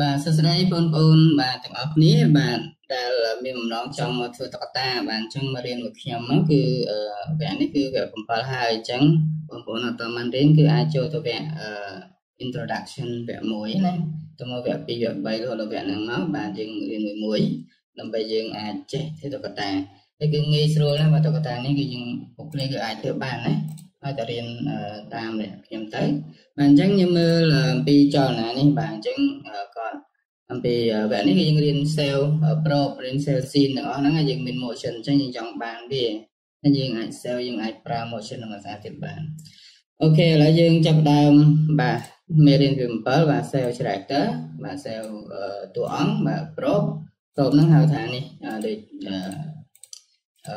បាទសួស្តីបងប្អូនបាទទាំងអស់គ្នាបាទដែលមានបំណងចង់មកធ្វើតកតាបាទអញ្ចឹងមករៀនមួយខ្ញុំហ្នឹងគឺវគ្គនេះគឺវគ្គ7ហើយអញ្ចឹងបងប្អូនអត់តបានរៀនគឺអាចចូលទៅវគ្គ introduction វគ្គ1ណាទៅមកវគ្គ2វគ្គ3រហូតដល់វគ្គហ្នឹងមកបាទយើងរៀនមួយមួយដើម្បីយើងអាចចេះធ្វើតកតាហើយគឺងាយស្រួលណាស់បាទតកតានេះគឺយើងពុកនេះគឺអាចធ្វើបានណា ហើយតែរៀនតាមខ្ញុំទៅបាទអញ្ចឹងខ្ញុំមើលអំពីចលនានេះបាទអញ្ចឹងគាត់អំពីវគ្គនេះគឺយើងរៀន cell probe រៀន cell scene ទាំងអស់ហ្នឹងយើងមាន motion អញ្ចឹងយើងចង់បានវាហើយយើងអាច cell យើងអាចប្រើ motion ក្នុងភាសាទៀតបានអូខេឥឡូវយើងចាប់ដើមបាទមេរៀនទី7បាទ cell character បាទ cell តួអង្គបាទ probe probe ហ្នឹងហៅថានេះដូច អឺ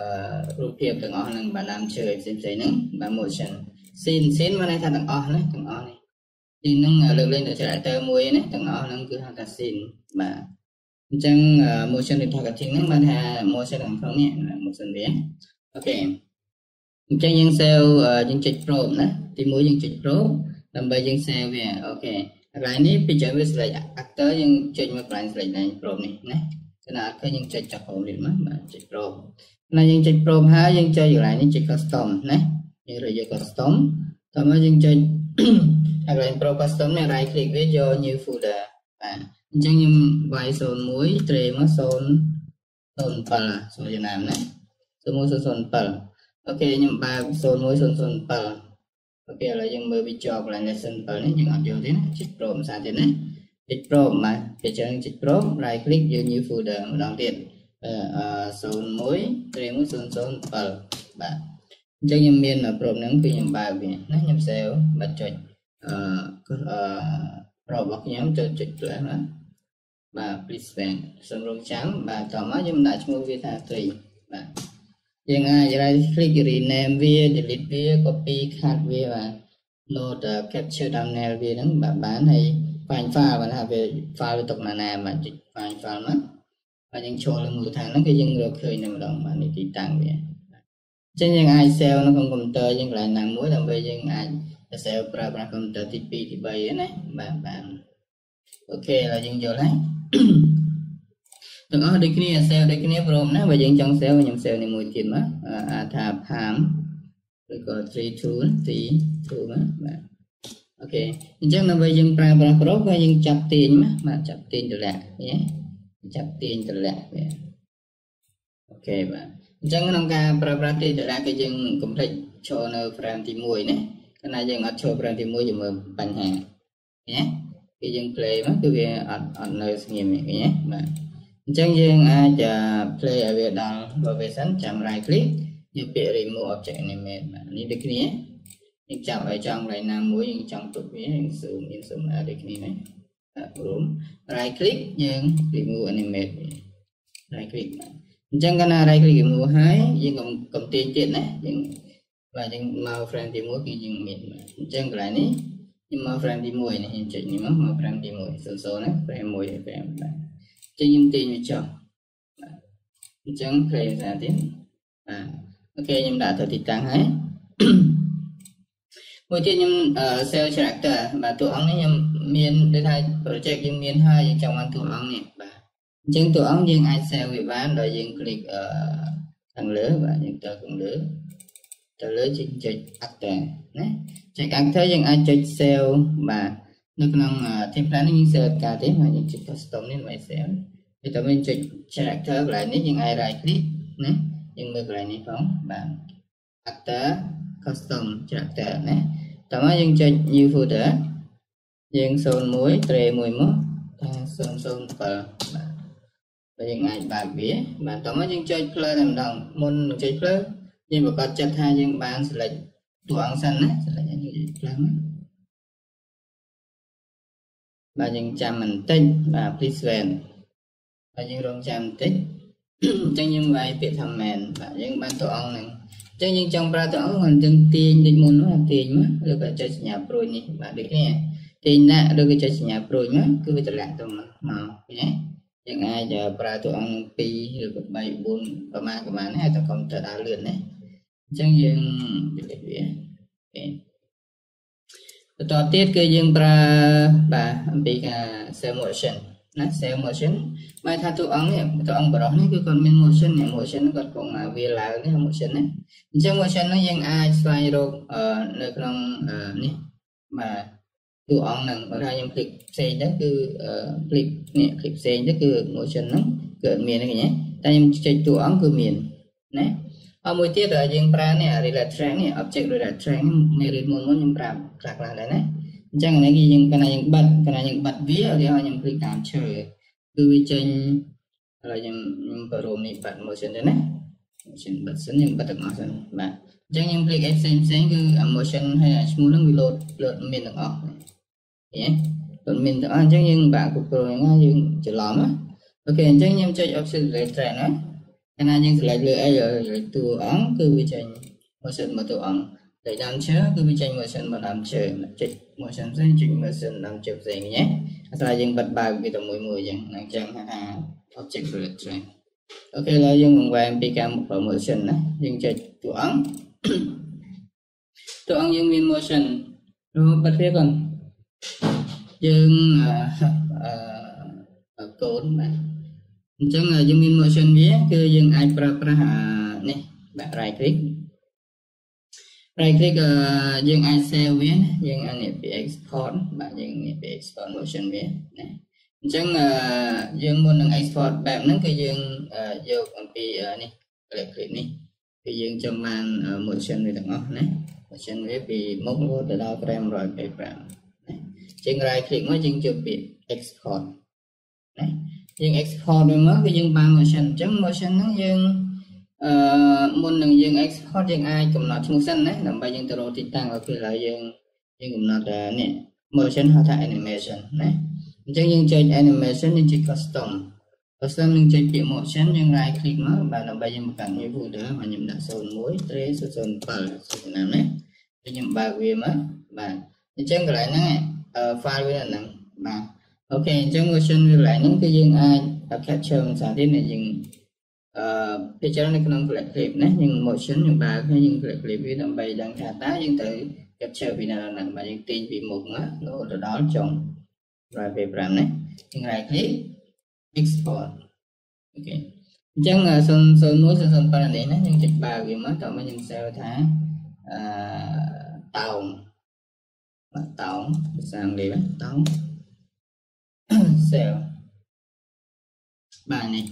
រូបភាពទាំងអស់ហ្នឹងបាទដើមឈើផ្សេងផ្សេងហ្នឹងបាទ motion scene scene មានន័យថាទាំងអស់ណាទាំងអស់នេះទីហ្នឹងលើកលែងទៅ character មួយណាទាំងអស់ហ្នឹងគឺហៅថា scene បាទអញ្ចឹង motion retargeting ហ្នឹងបានថា motion ខាងក្នុងនេះ motion វាអូខេអញ្ចឹងយើង save យើងចុច probe ណាទីមួយយើងចុច probe ដើម្បីយើង save វាអូខេកន្លែងនេះពីចាំវា select actor យើងចុចមកកន្លែង select ឡើង probe នេះណាគណៈឃើញយើងចុចចាប់ probe នេះមកបាទចុច probe ណាយើងចុច probe ហើយយើងចុចកន្លែងនេះចុច custom ណាយើងរើសយក custom តោះមកយើងចុចកន្លែង pro custom នេះ right click វាយក new folder បាទអញ្ចឹងខ្ញុំវាយ01 tray មក0 07សូមចំណាំណា0107អូខេខ្ញុំបើក01007អូខេឥឡូវយើងមើលវាជាប់កន្លែង lesson 7នេះយើងអត់យកទេណាចុច pro ភាសាទៀតណាចុច pro បាទពេលចឹងចុច pro right click យក new folder ម្ដងទៀត អឺ01 tray 1007បាទអញ្ចឹងខ្ញុំមានប្រូបហ្នឹងគឺខ្ញុំបើកវាណាខ្ញុំសេវបាត់ចុចអឺអឺប្រូបរបស់ខ្ញុំចុចចុច plus ណាបាទ please bank សម្រុំចាំបាទតមកខ្ញុំដាក់ឈ្មោះវាថា3បាទយើងអាច right click rename វា delete វា copy cut វាបាទ load capture thumbnail វាហ្នឹងបាទបានហើយ find file បាទថាវា file វាទុកណាណាបាទចុច find file មក បាទយើងចូលលើមូលដ្ឋានហ្នឹងគឺយើងរកឃើញតែម្ដងបាទនេះទីតាំងវាចឹងយើងអាច save នៅក្នុងកុំព្យូទ័រយើងកន្លែងណាមួយដើម្បីយើងអាច save ប្រើប្រាស់កុំព្យូទ័រទី2ទី3ណាបាទបាទអូខេឥឡូវយើងយល់ហើយទាំងអស់ដូចគ្នា save ដូចគ្នាព្រមណាបើយើងចង់ save ខ្ញុំ save នេះមួយទៀតមកអាថា palm ឬក៏ tree tool t tool ណាបាទអូខេអញ្ចឹងដើម្បីយើងប្រើប្រាស់ប្រូគឺយើងចាប់ទាញមកបាទចាប់ទាញតម្លាក់ញ៉េ ចាប់ទាញតម្លាក់វាអូខេបាទអញ្ចឹងក្នុងការប្រើប្រាស់ទីតារាគឺយើងកុំភ្លេចចូលនៅ frame ទី1ណាកាលណាយើងអត់ចូល frame ទី1យើងមើលបញ្ហាណាគឺយើង play មកគឺវាអត់អត់នៅស្ងៀមទេណាបាទអញ្ចឹងយើងអាច play ឲ្យវាដល់ location ចាំ right click យកពាក្យ remove object animate បាទនេះដូចគ្នាយើងចាប់ឲ្យចង់កន្លែងណាមួយយើងចង់ទុកវាយើង zoom in zoom out ដូចគ្នាណា បាទរួម right click យើង remove animate វា right click បាទអញ្ចឹងកាលណា right click remove ហើយយើងកុំកុំទាញទៀតណាយើងបាទយើងមក frame ទី1គឺយើងមានអញ្ចឹងកន្លែងនេះខ្ញុំមក frame ទី1នេះខ្ញុំចុចនេះមកមក frame ទី1 00ណា frame 1 frame បាទអញ្ចឹងខ្ញុំទាញវាចុះបាទអញ្ចឹង play ភាសាទៀតបាទអូខេខ្ញុំដាក់ទៅទីតាំងហើយ មួយទៀតខ្ញុំ sell character បាទតួអង្គនេះខ្ញុំមានដូចថា project យើងមានហើយយើងចង់បានតួអង្គនេះបាទអញ្ចឹងតួអង្គយើងអាច save វាបានដោយយើង click អឺខាងលើបាទយើងទៅខាងលើទៅលើចុចចុច actor ណាចុច actor យើងអាចចុច save បាទនៅក្នុង template នេះយើង save ការទេបាទយើងចុច custom នេះដើម្បី save ហើយតើយើងចុច character កន្លែងនេះយើងអាច right click ណាយើងមើលកន្លែងនេះផងបាទ actor custom character ណាតើមកយើងចុច new folder យើង01 tray មួយមកថា007បាទហើយយើងអាចបើកវាបាទតោះមកយើងចុចភ្លើតែម្ដងមុននឹងចុចភ្លើយើងប្រកាសចិត្តថាយើងបាន select តួអង្គសិនណា select យើងចុចភ្លើមកបាទយើងចាំបន្តិចបាទ please wait បាទយើងរងចាំបន្តិចអញ្ចឹងយើងវាយពាក្យថា man បាទយើងបានតួអង្គហ្នឹងអញ្ ចឹងយើងចង់ប្រើតួអង្គមិនចឹងទាញដូចមុននោះទាញមកឬក៏ចុចសញ្ញាព្រួយនេះបាទដូចគ្នាទាញដាក់ឬក៏ចុចសញ្ញាព្រួយមកគឺវាតម្លាក់ទៅមកមកឃើញទេយើងអាចប្រើតួអង្គ2ឬក៏3 4ប្រមាណប្រមាណហើយតែកុំទៅដើរលឿនណាអញ្ចឹងយើង delete វាអូខេបន្តទៀតគឺយើងប្រើបាទអំពីការ cell motion ណា cell motion បែរថាតួអង្គនេះតួអង្គបរោះនេះគឺគាត់មាន motion នេះ motion គាត់គង់វាឡើងនេះ motion ណាអញ្ចឹង motion នោះយើងអាចស្វែងរកនៅក្នុងនេះបាទតួអង្គហ្នឹងបើថាខ្ញុំคลิกផ្សេងទៅគឺคลิกនេះคลิกផ្សេងទៅគឺ motion ហ្នឹងគឺមានហ្នឹងឃើញទេតែខ្ញុំចុចតួអង្គគឺមានណាអមួយទៀតយើងប្រើនេះ relate track នេះ object relate track មេរៀនមុនមុនខ្ញុំប្រាប់ខ្លះខ្លះដែរណា អញ្ចឹងកន្លែងយើងកន្លែងយើងបិទកន្លែងយើងបិទវាឧទាហរណ៍ខ្ញុំគ្លិកតាមឈើគឺវាចេញឥឡូវខ្ញុំខ្ញុំបរមនេះបិទមួយសិនទៅណា motion បិទសិនខ្ញុំបិទទាំងអស់សិនបាទអញ្ចឹងខ្ញុំគ្លិកអីផ្សេងផ្សេងគឺ motion ហើយឈ្មោះហ្នឹងវាលោតលោតមានទាំងអស់ឃើញទេលោតមានទាំងអស់អញ្ចឹងយើងបាក់ Google ហ្នឹងយើងច្រឡំណាអូខេអញ្ចឹងខ្ញុំចុច option select track ណាកាលណាយើង select លើអីលើតួអង្គគឺវាចេញ motion មកតួអង្គ để làm chứ cứ bị tranh motion mà làm chơi, mà motion mà sân sẽ chỉnh mà làm chơi gì nhé. Sao dừng bật bài bị tầm mũi mười chẳng năng chẳng ha ha. Object directory ok là dừng một bị mp một phần motion sân này dừng chạy tụ ấn tụ ấn dừng viên motion rồi, bật phía còn. Dừng à, à, à, code mà. Chẳng là dừng viên motion vía cứ dừng ai pra pra này bạn right click right click យើងអាច save វាយើងអានេះពី export បាទយើងនេះពី export motion វាណាអញ្ចឹងយើងមុននឹង export បែបហ្នឹងគឺយើងយកអំពីនេះ click click នេះគឺយើងចំបាន motion វាទាំងអស់ណា motion វាពីមុខរហូតដល់ frame 125ណាជាង right click មកយើងយកពី export ណាយើង export វាមកគឺយើងបាន motion អញ្ចឹង motion ហ្នឹងយើង អឺមុននឹងយើង export យើងអាចកំណត់ឈ្មោះសិនណាដើម្បីយើងទៅរកទីតាំងឲ្យពេលហើយយើងយើងកំណត់នេះ motion ហៅថា animation ណាអញ្ចឹងយើងចុច animation យើងចុច custom custom នឹងចុចពាក្យ motion យើង right click មកបាទដើម្បីយើងបង្កើត new folder មកខ្ញុំដាក់01 trace 07សំណាមណាខ្ញុំបើកវាមកបាទអញ្ចឹងកន្លែងហ្នឹង file វានៅហ្នឹងបាទអូខេអញ្ចឹង motion វាកន្លែងហ្នឹងគឺយើងអាច capture ភាសាទៀតយើង អឺពិចារណានៅក្នុង clip clip ណាយើង motion យើងបើកហើយយើង clip clip វាដើម្បីដឹងថាតើយើងត្រូវ capture ពីណាហ្នឹងបាទយើងទាញពីមុខណារហូតដល់ចុង drive ពេល5ណាយើង right click export អូខេអញ្ចឹង001 007នេះណាយើងចុចបើកវាមកតោះមកខ្ញុំ save ថាអឺតោងបាទតោងភាសាអង់គ្លេសតោង save បាទនេះ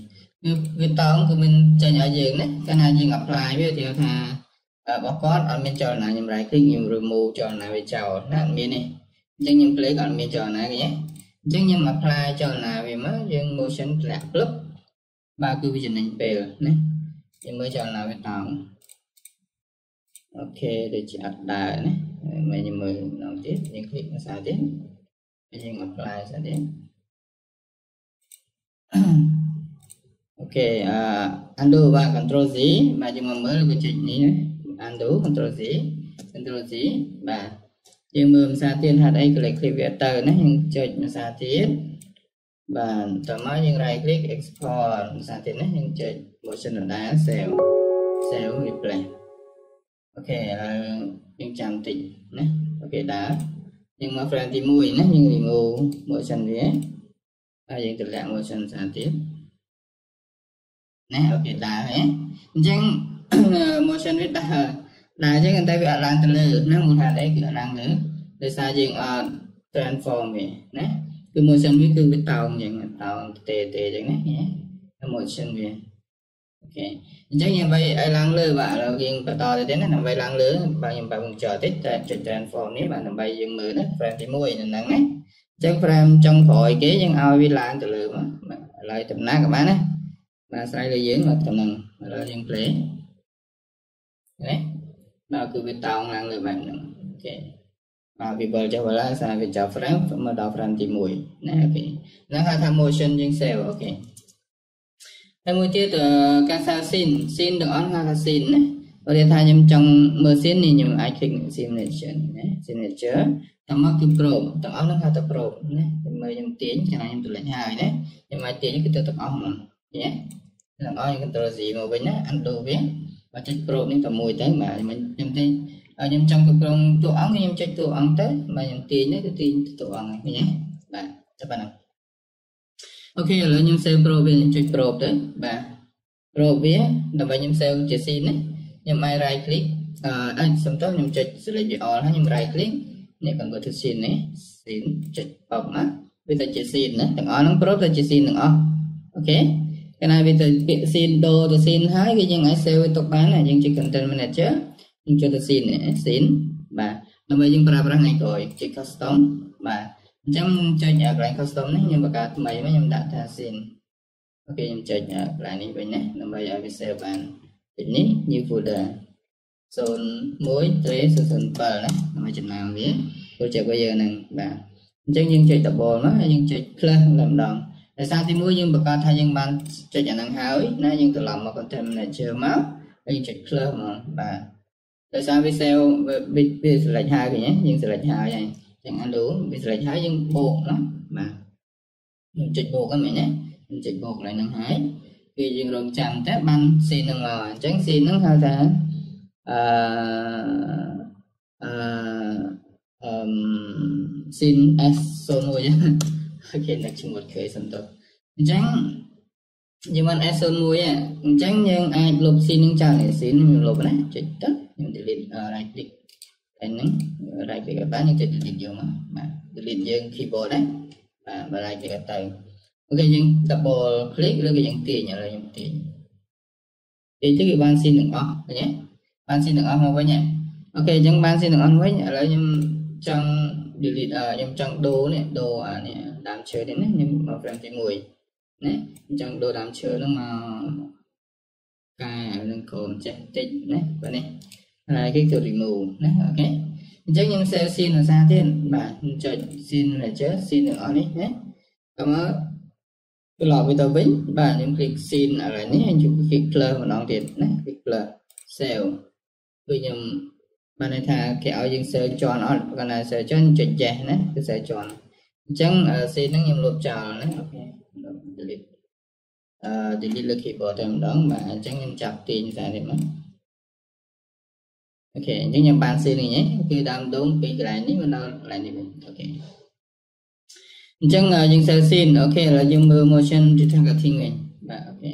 Victor của mình chơi nhà diện đấy. Cái này diện apply với thì thà à, bỏ cốt ở bên chờ này nhầm lại click nhầm remove chờ này về chào là bên này. Riêng nhầm lấy ở bên chờ này nhé. Riêng chẳng nhầm apply chờ này vì mới riêng motion là club. Ba cứ vision này về đấy nhưng mới chờ này Victor ok, để chị đặt đài đấy mình nhầm mười làm tiếp nhưng click nó sao tiếp. Mình nhầm apply sao tiếp? តអូខេអឺ undo បាទ control Z បាទយើងមកមើលវាចុចនេះ undo control Z control Z បាទយើងមើលភាសាទៀតហេតុអី click click វាទៅណាយើងចុចភាសាទៀតបាទតើមកយើង right click export ភាសាទៀតណាយើងចុច motion ដដែល save save replay អូខេឥឡូវយើងចាំតិចណាអូខេដើរយើងមក frame ទី1ណាយើង remove motion វាហើយយើងតម្លាក់ motion ភាសាទៀត ណាអូខេដើរហ៎អញ្ចឹង motion វាដើរដើរអញ្ចឹងតែវាអត់ឡើងទៅលើណាមូលហេតុអីគឺអត់ឡើងលើដោយសារយើងអត់ transform វាណាគឺ motion វាគឺវាតោងអញ្ចឹងតោងទេទេអញ្ចឹងណា motion វាអូខេអញ្ចឹងយើងបីឲ្យឡើងលើបាទឥឡូវយើងបន្តទៅទៀតណាដើម្បីឡើងលើបាទខ្ញុំបើកវងចរតិចតែចុច transform នេះបាទដើម្បីយើងមើលណា frame ទី1នៅហ្នឹងណាអញ្ចឹង frame ចុងក្រោយគេយើងឲ្យវាឡើងទៅលើមកឥឡូវដំណើរក៏បានណា បាទស្រ័យលើយើងមកទៅនឹងឥឡូវយើង play ណាបាទគឺវាតោងឡើងលើបែបហ្នឹងអូខេបាទវាវិលចុះវិលសារវាចាប់ frame មកដល់ frame ទី1ណាអូខេហ្នឹងហៅថា motion យើង save អូខេហើយមួយទៀតការសារ scene scene ទាំងអស់ហៅថា scene ណាបើនិយាយថាខ្ញុំចង់មើល scene នេះខ្ញុំអាច click signature ណា signature តាមមកគឺ probe ទាំងអស់ហ្នឹងហៅថា probe ណាខ្ញុំមើលខ្ញុំទាញខាងខ្ញុំទម្លាក់ហើយណាខ្ញុំអាចទាញគឺទៅទាំងអស់ហ្មង ណាទាំងអស់ខ្ញុំ control Z មកវិញណា undo វាបើចុច probe នេះតែមួយទៅបាទខ្ញុំខ្ញុំទេ ខ្ញុំចង់គ្រប់គ្រងតួអង្គខ្ញុំចុចតួអង្គទៅបាទខ្ញុំទាញនេះគឺទាញតួអង្គហ្នឹងឃើញទេបាទតែប៉ុណ្ណឹងអូខេឥឡូវខ្ញុំ save probe វាខ្ញុំចុច probe ទៅបាទ probe វាដើម្បីខ្ញុំ save ជា scene ណាខ្ញុំអាច right click អឺអញសំទោសខ្ញុំចុច select all ហើយខ្ញុំ right click នេះ convert to scene នេះ scene ចុច pop មកវាទៅជា scene ណាទាំងអស់ហ្នឹង probe ទៅជា scene ទាំងអស់អូខេ cái này bây giờ việc xin đồ tôi xin hai cái những ai sale tục bán này nhưng chỉ cần tên chứ, nhưng cho tôi xin này xin. Và nó mới những paragraph này rồi chỉ custom. Và chấm chơi nhà cái custom này nhưng mà cả mấy mấy em đã ta xin. Ok em chơi nhà cái này vậy nè. Nó bây giờ cái sale bán cái này như folder zone mỗi thế season per đó. Nó mới chỉnh làm biết, tôi chơi bây giờ này và chẳng những chơi tập double nó nhưng chơi clear làm đồng ដោយសារទីមួយយើងប្រកាសថាយើងបានចុចអាហ្នឹងហើយណាយើងត្រឡប់មក content manager មកយើងចុច close មកបាទដោយសារវា sale វាវា select ហើយគេយើង select ហើយហើយចឹងអានោះវា select ហើយយើងបូកណាបាទយើងចុចបូកហ្នឹងមែនទេយើងចុចបូកឡើងហ្នឹងហើយវាយើងរងចាំតែបានស៊ីហ្នឹងមកអញ្ចឹងស៊ីហ្នឹងហៅថាអឺអឺអឺ sin s 01 ខិតលក្ខជាមួយគេសំដៅអញ្ចឹងយើងមិនអេសូនមួយអញ្ចឹងយើងអាចលុបស៊ីនឹងចោលស៊ីនឹងលុបណាចុចទៅខ្ញុំ delete right click ហើយនឹង right click បានយើងចុច delete យកមកបាទ delete យើង keyboard ដែរបាទ right click ទៅអូខេយើង double click ឬក៏យើងទាញឥឡូវខ្ញុំទាញទាញទៅគឺបានស៊ីទាំងអស់ឃើញទេបានស៊ីទាំងអស់មកវិញអូខេអញ្ចឹងបានស៊ីទាំងអស់វិញឥឡូវខ្ញុំចង់ delete ខ្ញុំចង់ដូរនេះដូរអានេះដើមឈើនេះណាខ្ញុំមក frame ទី1ណាអញ្ចឹងដូរដើមឈើហ្នឹងមកកែនឹងកូនចេះតិចណាបាទនេះហើយគេគឺ remove ណាអូខេអញ្ចឹងខ្ញុំ save scene ភាសាទៀតបាទខ្ញុំចុច scene manager scene ទាំងអស់នេះណាក៏មកត្រឡប់វាទៅវិញបាទខ្ញុំ click scene ឥឡូវនេះខ្ញុំ click plus ម្ដងទៀតណា click plus save គឺខ្ញុំ បានន័យថាគេឲ្យយើង save ជាន់អត់គាត់ណា save ជាន់ចុច yes ណាគឺ save ជាន់អញ្ចឹង scene ហ្នឹងខ្ញុំលុបចោលណាអូខេ delete អឺ delete លើ keyboard តែម្ដងបាទអញ្ចឹងខ្ញុំចាប់ទាញសារនេះមកអូខេអញ្ចឹងខ្ញុំបាន scene នេះគឺដើមដងពីកន្លែងនេះមកដល់កន្លែងនេះវិញអូខេអញ្ចឹងយើង save scene អូខេឥឡូវយើងមើល motion retargeting វិញបាទអូខេ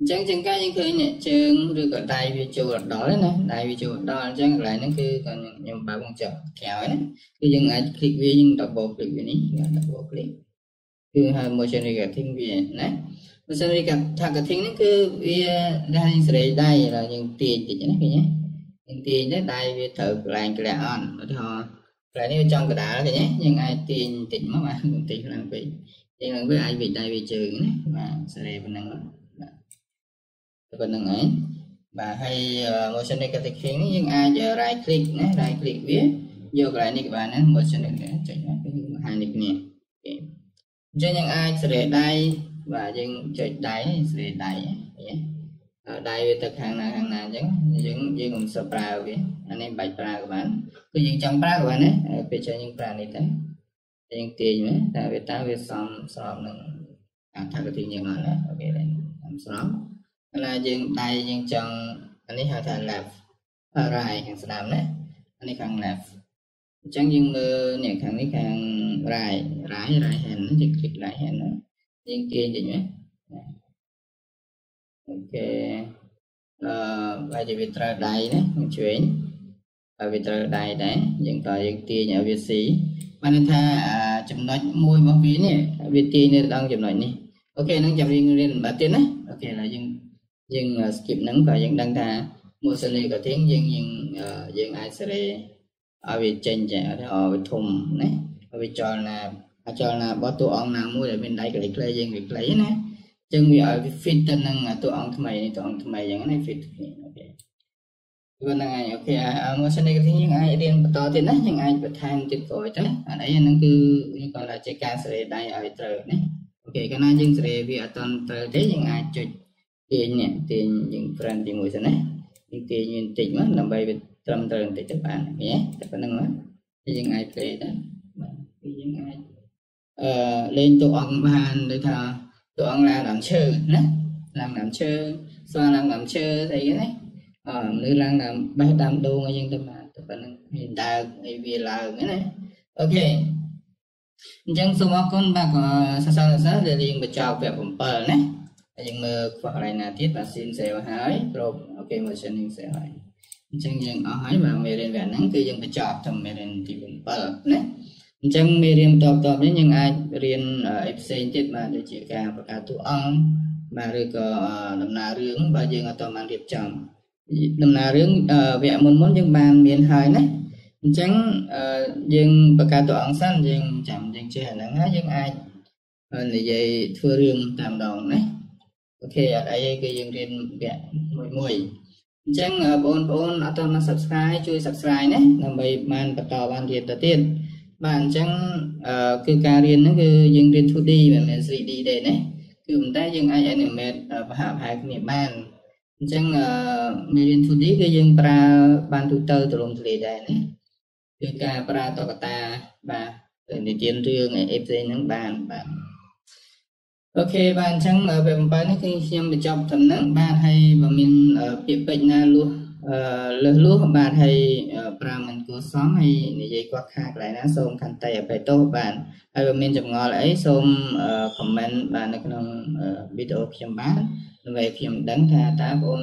អញ្ចឹងជាងការយើងឃើញជើងឬក៏ដៃវាចូលដល់ណាដៃវាចូលដល់អញ្ចឹងកន្លែងហ្នឹងគឺខ្ញុំបើកវងចុះក្រោយណាគឺយើងអាច click វាយើង double click វានេះ double click គឺហៅ motion targeting វាណា motion targeting នេះគឺវាដែលយើងសេរីដៃហើយយើងទាញតិចណាឃើញទេយើងទាញទៅដៃវាត្រូវកន្លែងក្លាក់អត់ឧទាហរណ៍កន្លែងនេះវាចង់កដាលឃើញទេយើងអាចទាញតិចមកបាទតិចខ្លាំងពេកទាញឡើងវាអាចវិដៃវាជើងណាបាទសេរីប៉ុណ្ណឹង បាទប៉ុណ្្នឹងឯងបាទហើយ motion targeting នេះយើងអាច right click ណា right click វាយកកន្លែងនេះក៏បានណា motion ចុចណាគឺហានេះគ្នាអូខេអញ្ចឹងយើងអាចសេរីដៃបាទយើងចុចដៃសេរីដៃឃើញទេដៃវាទៅខាងណាខាងណាអញ្ចឹងយើងយើងមិនសើប្រើវាអានេះបាច់ប្រើក៏បានគឺយើងចង់ប្រើក៏បានណាពេលចុចយើងប្រើនេះទៅយើងទាញមើលតែវាតើវាសមស្របនឹងអាថាកទីយើងអត់ណាអូខេដែរសមស្របកាល ណាយើងដៃយើងចង់អានេះហៅថា left right ខាងស្ដាំណាអានេះខាង left អញ្ចឹងយើងមើលនេះខាងនេះខាង right right right hand យើង click right hand ណាយើងទាញតិចមែនអូខេអឺបើជាវាត្រូវដៃណាខ្ញុំឆ្វេងបើវាត្រូវដៃដែរយើងក៏យើងទាញឲ្យវាស៊ីបានថាចំណុចមួយរបស់វានេះវាទាញនៅដល់ចំណុចនេះអូខេហ្នឹងចាំរៀនរៀនបាទទៀតណាអូខេឥឡូវយើង យើង skip ហ្នឹងក៏យើងដឹងថា motion targeting យើងយើងយើងអាចសេរីឲ្យវាចេញចាឲ្យវាធំណាឲ្យវាចលនាអាចលនារបស់តួអង្គណាមួយដែលមានដៃក្លេខ្លីយើងវាខ្លីណាចឹងវាឲ្យវា fit ទៅនឹងតួអង្គថ្មីនេះតួអង្គថ្មីចឹងណា fit គ្នាអូខេគឺហ្នឹងហើយអូខេអា motion negative យើងអាចរៀនបន្តទៀតណាយើងអាចបន្ថែមទៀតក្រោយទៅអានេះហ្នឹងគឺយើងគាត់ថាជាការសេរីដៃឲ្យត្រូវណាអូខេកាលណាយើងសេរីវាអត់តន់ត្រូវទេយើងអាចចុច ទាញនេះទាញយើង friend ទីមួយសិនណាយើងទាញវាបន្តិចមកដើម្បីវាត្រឹមត្រូវបន្តិចទៅបានឃើញទេតែប៉ុណ្្នឹងមកយើងអាច play ទៅបាទគឺយើងអាចអឺលេងតួអង្គបានដូចថាតួអង្គឡើងដើមឈើណាឡើងដើមឈើស្វាឡើងដើមឈើស្អីណាអឺមនុស្សឡើងដើមបេះដើមដូងអីចឹងទៅបានទៅ មានដើរអីវាឡើងណាអូខេអញ្ចឹងសូមអរគុណបាទក៏សរសើរសរសើរដែលរៀងបញ្ចប់វគ្គ7ណា ហើយយើងមើលខ្វះកន្លែងណាទៀតបាទស៊ីនសេវហើយគ្រប់អូខេ motioning សេវហើយអញ្ចឹងយើងអស់ហើយបាទមេរៀនវគ្គហ្នឹងគឺយើងបញ្ចប់ត្រឹមមេរៀនទី7ណាអញ្ចឹងមេរៀនតបតបនេះយើងអាចរៀនអីផ្សេងទៀតបាទដូចជាការបង្កើតតួអង្គបាទឬក៏ដំណើររឿងបើយើងអត់តបានរៀបចំដំណើររឿងវគ្គមុនមុនយើងបានមានហើយណាអញ្ចឹងយើងបង្កើតតួអង្គសិនយើងចាំយើងចេះអាហ្នឹងហើយយើងអាចនិយាយធ្វើរឿងតែម្ដងណា អូខេអត់អីទេគឺយើងរៀនវគ្គមួយមួយអញ្ចឹងបងប្អូនអត់ទាន់បាន Subscribe ជួយ Subscribe ណាដើម្បីបានបន្តបានរៀនទៅទៀតបាទអញ្ចឹងគឺការរៀនហ្នឹងគឺយើងរៀន 2D មិនមែន 3D ទេណាគឺប៉ុន្តែយើងអាច animate ប្រហាក់ប្រហែលគ្នាបានអញ្ចឹងមេរៀន 2D គឺយើងប្រើបានទូទៅទូលំទូលាយដែរណាគឺការប្រើតកតាបាទនិទានរឿងអីផ្សេងហ្នឹងបានបាទ អូខេបាទអញ្ចឹងវគ្គ7នេះគឺខ្ញុំបញ្ចប់ដំណឹងបាទហើយបើមានពាក្យពេចន៍ណាលួសអឺលើសលួសបាទហើយប្រើមិនគួរសមហើយនិយាយគាត់ខាកន្លែងណាសូមខន្តីអភ័យទោសបាទហើយបើមានចម្ងល់អីសូម comment បាទនៅក្នុងវីដេអូខ្ញុំបាទដើម្បីខ្ញុំដឹងថាតើបងប្អូន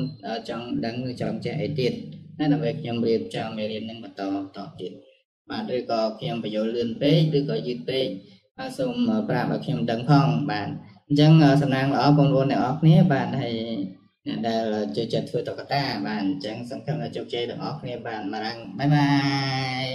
ចង់ដឹងឬចង់ចេះអីទៀតណាដើម្បីខ្ញុំរៀបចំមេរៀននឹងបន្តតទៀតបាទឬក៏ខ្ញុំបញ្យល់លឿនពេកឬក៏យឺតពេកបាទសូមប្រាប់ឲ្យខ្ញុំដឹងផងបាទ អញ្ចឹងសំណាងល្អបងប្អូនទាំងអស់គ្នាបាទហើយអ្នកដែលចូលចិត្តធ្វើតុក្កតាបាទអញ្ចឹងសង្ឃឹមថាជោគជ័យទាំងអស់គ្នាបាទម៉ារាំងបាយបាយ